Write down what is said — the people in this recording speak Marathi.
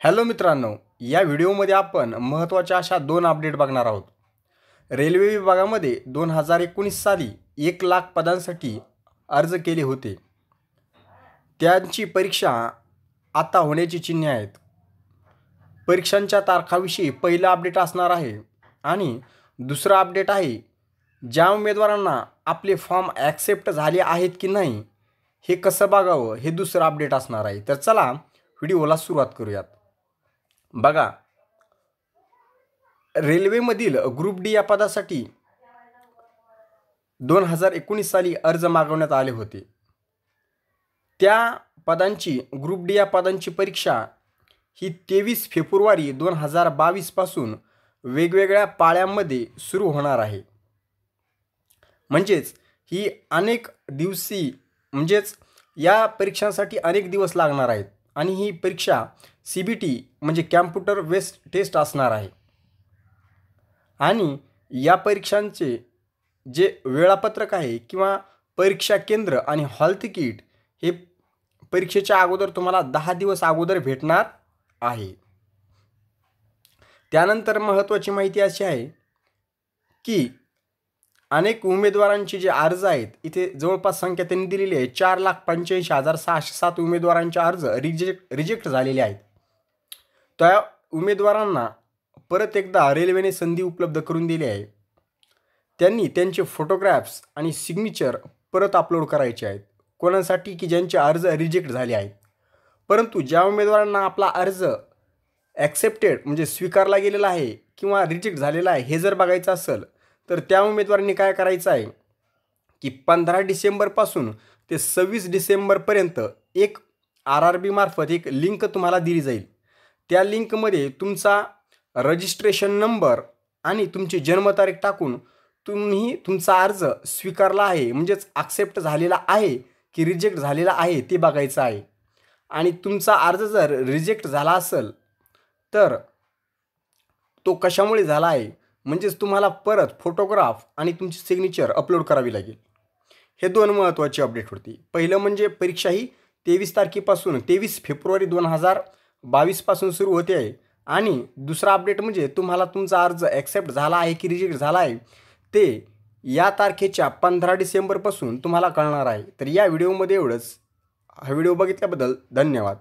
हॅलो मित्रांनो या व्हिडिओमध्ये आपण महत्त्वाच्या अशा दोन अपडेट बघणार आहोत. रेल्वे विभागामध्ये दोन हजार एकोणीस साली एक लाख पदांसाठी अर्ज केले होते. त्यांची परीक्षा आता होण्याची चिन्हे आहेत. परीक्षांच्या तारखाविषयी पहिलं अपडेट असणार आहे आणि दुसरं अपडेट आहे ज्या उमेदवारांना आपले फॉर्म ॲक्सेप्ट झाले आहेत की नाही हे कसं बघावं हे दुसरं अपडेट असणार आहे. तर चला व्हिडिओला सुरुवात करूयात. बघा रेल्वेमधील ग्रुप डी या पदासाठी दोन हजार एकोणीस साली अर्ज मागवण्यात आले होते. त्या पदांची ग्रुप डी या पदांची परीक्षा ही तेवीस फेब्रुवारी दोन हजार बावीसपासून वेगवेगळ्या पाळ्यांमध्ये सुरू होणार आहे. म्हणजेच ही अनेक दिवसी म्हणजेच या परीक्षांसाठी अनेक दिवस लागणार आहेत. आणि ही परीक्षा सी बी टी म्हणजे कॅम्प्युटर वेस्ट टेस्ट असणार आहे. आणि या परीक्षांचे जे वेळापत्रक आहे किंवा परीक्षा केंद्र आणि हॉल तिकीट हे परीक्षेच्या अगोदर तुम्हाला दहा दिवस अगोदर भेटणार आहे. त्यानंतर महत्त्वाची माहिती अशी आहे की अनेक उमेदवारांचे जे अर्ज आहेत इथे जवळपास संख्या त्यांनी दिलेली आहे. चार लाख पंच्याऐंशी हजार सहाशे सात उमेदवारांचे अर्ज रिजेक्ट रिजेक्ट झालेले आहेत. त्या उमेदवारांना परत एकदा रेल्वेने संधी उपलब्ध करून दिली आहे. त्यांनी त्यांचे फोटोग्राफ्स आणि सिग्नेचर परत अपलोड करायचे आहेत. कोणासाठी? की ज्यांचे अर्ज रिजेक्ट झाले आहेत. परंतु ज्या उमेदवारांना आपला अर्ज ॲक्सेप्टेड म्हणजे स्वीकारला गेलेला आहे किंवा रिजेक्ट झालेला आहे हे जर बघायचं असेल तर त्या उमेदवारांनी काय करायचं आहे? की पंधरा डिसेंबरपासून ते सव्वीस डिसेंबरपर्यंत एक आर आर बीमार्फत एक लिंक तुम्हाला दिली जाईल. त्या लिंकमध्ये तुमचा रजिस्ट्रेशन नंबर आणि तुमची जन्मतारीख टाकून तुम्ही तुमचा अर्ज स्वीकारला आहे म्हणजेच ॲक्सेप्ट झालेला आहे की रिजेक्ट झालेला आहे ते बघायचं आहे. आणि तुमचा अर्ज जर रिजेक्ट झाला असेल तर तो कशामुळे झाला आहे? म्हणजेच तुम्हाला परत फोटोग्राफ आणि तुमची सिग्नेचर अपलोड करावी लागेल. हे दोन महत्त्वाची अपडेट होती. पहिलं म्हणजे परीक्षा ही तेवीस तारखेपासून तेवीस फेब्रुवारी दोन हजार बावीसपासून सुरू होते आहे. आणि दुसरा अपडेट म्हणजे तुम्हाला तुमचा अर्ज ॲक्सेप्ट झाला आहे की रिजेक्ट झाला आहे ते या तारखेच्या पंधरा डिसेंबरपासून तुम्हाला कळणार आहे. तर या व्हिडिओमध्ये एवढंच. हा व्हिडिओ बघितल्याबद्दल धन्यवाद.